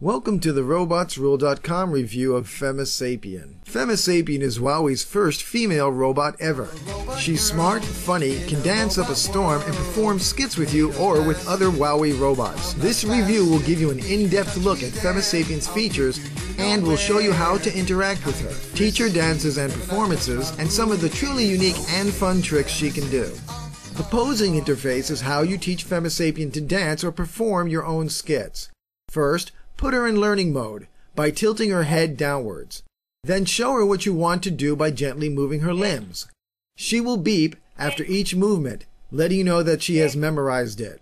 Welcome to the RobotsRule.com review of Femisapien. Femisapien is WowWee's first female robot ever. She's smart, funny, can dance up a storm, and perform skits with you or with other WowWee robots. This review will give you an in-depth look at Femisapien's features and will show you how to interact with her, teach her dances and performances, and some of the truly unique and fun tricks she can do. The posing interface is how you teach Femisapien to dance or perform your own skits. First, Put her in learning mode by tilting her head downwards. Then show her what you want to do by gently moving her limbs. She will beep after each movement, letting you know that she has memorized it.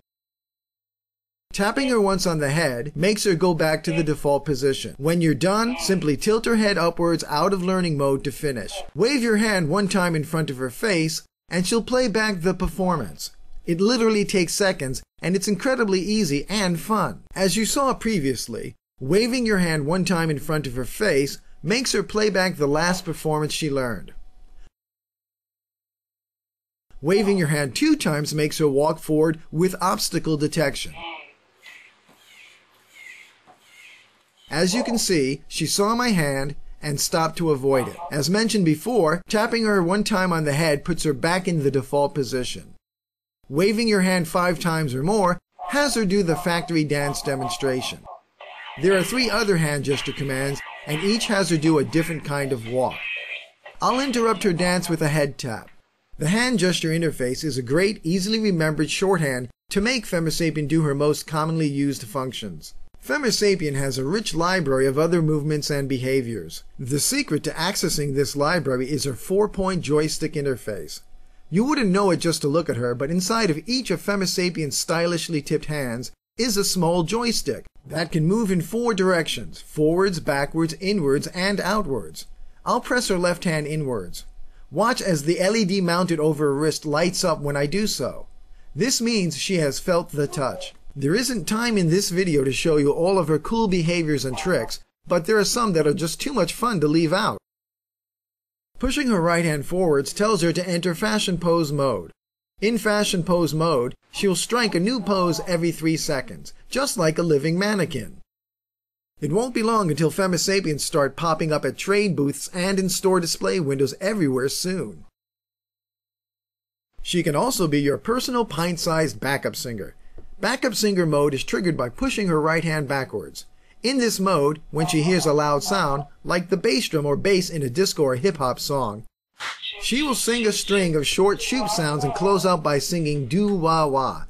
Tapping her once on the head makes her go back to the default position. When you're done, simply tilt her head upwards out of learning mode to finish. Wave your hand one time in front of her face, and she'll play back the performance. It literally takes seconds, and it's incredibly easy and fun. As you saw previously, waving your hand one time in front of her face makes her play back the last performance she learned. Waving your hand two times makes her walk forward with obstacle detection. As you can see, she saw my hand and stopped to avoid it. As mentioned before, tapping her one time on the head puts her back in the default position. Waving your hand five times or more has her do the factory dance demonstration. There are three other hand gesture commands, and each has her do a different kind of walk. I'll interrupt her dance with a head tap. The hand gesture interface is a great, easily remembered shorthand to make Femisapien do her most commonly used functions. Femisapien has a rich library of other movements and behaviors. The secret to accessing this library is her four-point joystick interface. You wouldn't know it just to look at her, but inside of each of Femisapien's stylishly tipped hands is a small joystick that can move in four directions forwards, backwards, inwards, and outwards. I'll press her left hand inwards. Watch as the LED mounted over her wrist lights up when I do so. This means she has felt the touch. There isn't time in this video to show you all of her cool behaviors and tricks, but there are some that are just too much fun to leave out. Pushing her right hand forwards tells her to enter fashion pose mode. In fashion pose mode, she will strike a new pose every 3 seconds, just like a living mannequin. It won't be long until Femisapiens start popping up at trade booths and in store display windows everywhere soon. She can also be your personal pint-sized backup singer. Backup singer mode is triggered by pushing her right hand backwards. In this mode, when she hears a loud sound, like the bass drum or bass in a disco or hip hop song, she will sing a string of short shoop sounds and close out by singing doo wah wah.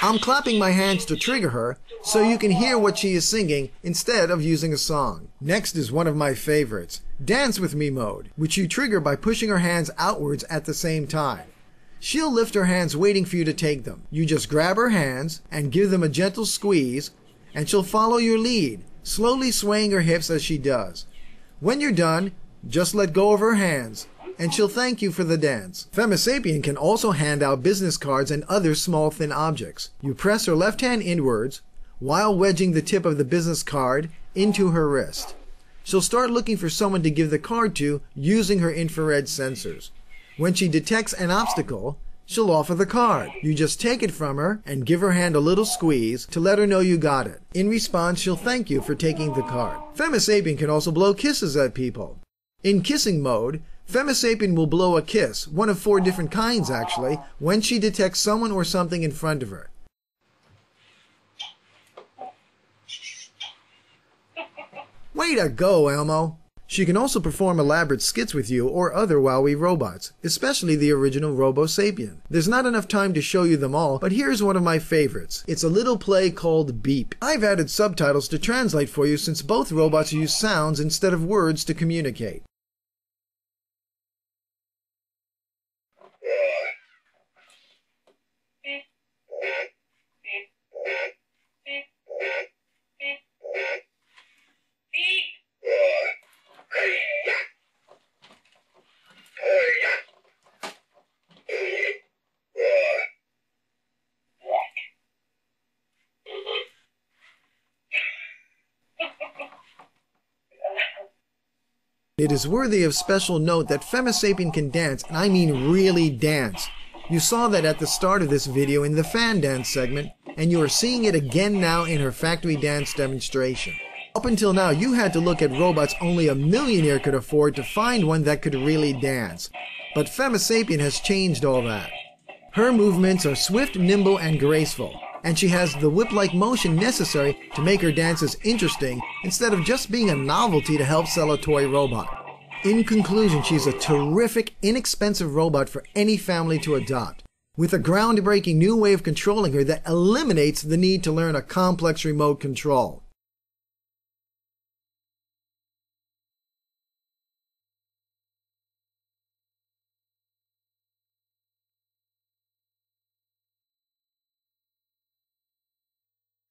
I'm clapping my hands to trigger her so you can hear what she is singing instead of using a song. Next is one of my favorites, Dance With Me mode, which you trigger by pushing her hands outwards at the same time. She'll lift her hands waiting for you to take them. You just grab her hands and give them a gentle squeeze and she'll follow your lead slowly swaying her hips as she does. When you're done, just let go of her hands, and she'll thank you for the dance. Femisapien can also hand out business cards and other small thin objects. You press her left hand inwards while wedging the tip of the business card into her wrist. She'll start looking for someone to give the card to using her infrared sensors. When she detects an obstacle, she'll offer the card. You just take it from her and give her hand a little squeeze to let her know you got it. In response, she'll thank you for taking the card. Femisapien can also blow kisses at people. In kissing mode, Femisapien will blow a kiss, one of four different kinds actually, when she detects someone or something in front of her. Way to go, Elmo! She can also perform elaborate skits with you or other WowWee robots, especially the original RoboSapien. There's not enough time to show you them all, but here's one of my favorites. It's a little play called Beep. I've added subtitles to translate for you since both robots use sounds instead of words to communicate. It is worthy of special note that Femisapien can dance, and I mean really dance. You saw that at the start of this video in the fan dance segment, and you are seeing it again now in her factory dance demonstration. Up until now, you had to look at robots only a millionaire could afford to find one that could really dance. But Femisapien has changed all that. Her movements are swift, nimble, and graceful, and she has the whip-like motion necessary to make her dances interesting instead of just being a novelty to help sell a toy robot. In conclusion, she's a terrific, inexpensive robot for any family to adopt, with a groundbreaking new way of controlling her that eliminates the need to learn a complex remote control.